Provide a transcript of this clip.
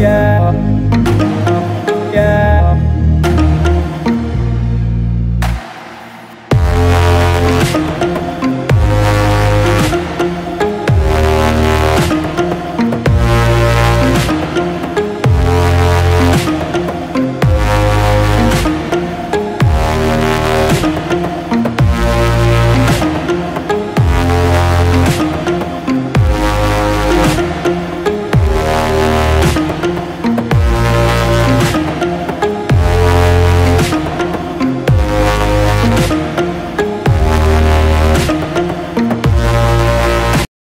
yeah.